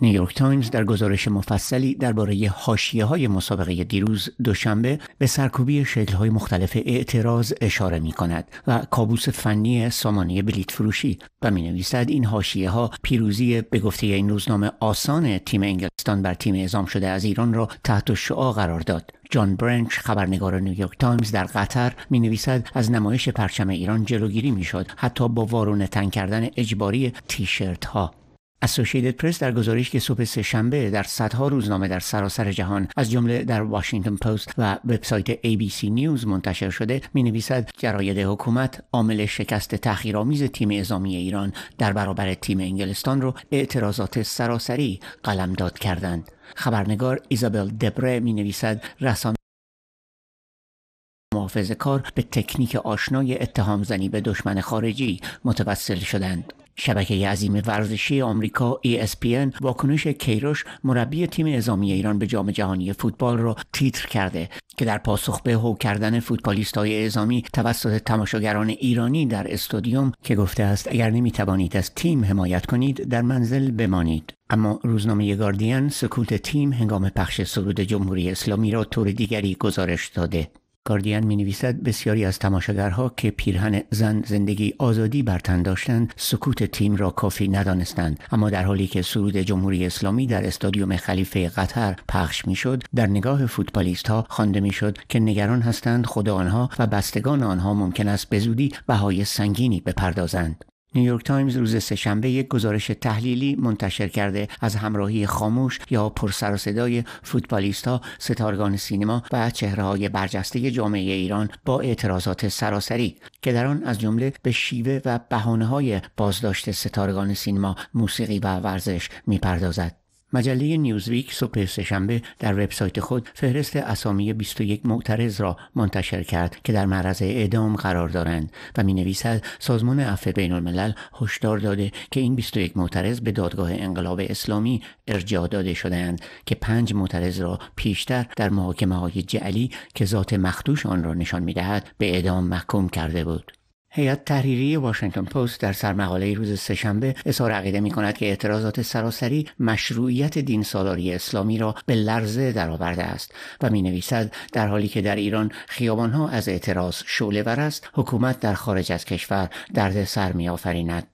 نیویورک تایمز در گزارش مفصلی درباره حاشیه های مسابقه دیروز دوشنبه به سرکوبی شکل های مختلف اعتراض اشاره می کند و کابوس فنی سامانه بلیت فروشی و می نویسد این حاشیه ها پیروزی به گفته این روزنامه آسان تیم انگلستان بر تیم اعزام شده از ایران را تحت شعاع قرار داد. جان برنچ خبرنگار نیویورک تایمز در قطر می نویسد از نمایش پرچم ایران جلوگیری می شد حتی با وارونه تن کردن اجباری تیشرت ها اسوسییتد پرس در گزارش که صبح سهشنبه در صدها روزنامه در سراسر جهان از جمله در واشنگتن پست و وبسایت ABC نیوز منتشر شده می نویسد جراید حکومت عامل شکست تحقیرآمیز تیم اعزامی ایران در برابر تیم انگلستان را اعتراضات سراسری قلمداد کردند خبرنگار ایزابل دبره می نویسد رسانه محافظ کار به تکنیک آشنای اتهام زنی به دشمن خارجی متوسل شدند. شبکه عظیم ورزشی آمریکا ESPN واکنش کیروش مربی تیم اعزامی ایران به جام جهانی فوتبال را تیتر کرده که در پاسخ به هو کردن های اعزامی توسط تماشاگران ایرانی در استادیوم که گفته است اگر نمی توانید از تیم حمایت کنید در منزل بمانید. اما روزنامه گاردین سکوت تیم هنگام پخش سرود جمهوری اسلامی را طور دیگری گزارش داده. گاردین می نویسد بسیاری از تماشاگرها که پیرهن زن زندگی آزادی بر تن داشتند سکوت تیم را کافی ندانستند. اما در حالی که سرود جمهوری اسلامی در استادیوم خلیفه قطر پخش می‌شد در نگاه فوتبالیست ها خوانده می‌شد که نگران هستند خود آنها و بستگان آنها ممکن است به زودی بهای سنگینی بپردازند. نیویورک تایمز روز سهشنبه یک گزارش تحلیلی منتشر کرده از همراهی خاموش یا پرسر و صدای فوتبالیستا، ستارگان سینما و چهره های برجسته جامعه ایران با اعتراضات سراسری که در آن از جمله به شیوه و بهانه های بازداشت ستارگان سینما، موسیقی و ورزش می‌پردازد. مجله نیوزویک صبح سهشنبه در وبسایت خود فهرست اسامی 21 معترض را منتشر کرد که در معرض اعدام قرار دارند و می نویسد سازمان عفو بین الملل هشدار داده که این 21 معترض به دادگاه انقلاب اسلامی ارجاع داده شدهاند که پنج معترض را پیشتر در محاکمه های جعلی که ذات مخدوش آن را نشان می دهد به اعدام محکوم کرده بود. هیئت تحریری واشنگتن پست در سرمقاله روز سهشنبه اظهار عقیده می کند که اعتراضات سراسری مشروعیت دین سالاری اسلامی را به لرزه درآورده است و می نویسد در حالی که در ایران خیابانها از اعتراض شعله است حکومت در خارج از کشور درد سر می آفریند